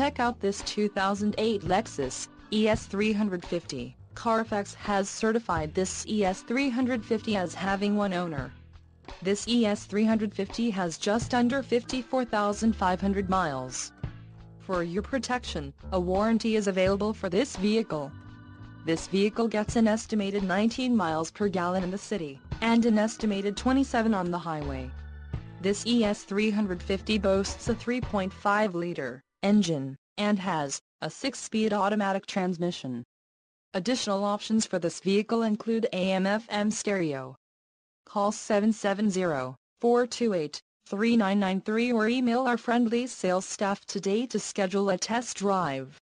Check out this 2008 Lexus ES350. Carfax has certified this ES350 as having one owner. This ES350 has just under 54,500 miles. For your protection, a warranty is available for this vehicle. This vehicle gets an estimated 19 miles per gallon in the city, and an estimated 27 on the highway. This ES350 boasts a 3.5-liter engine, and has a 6-speed automatic transmission. Additional options for this vehicle include AM-FM stereo. Call 770-428-3993 or email our friendly sales staff today to schedule a test drive.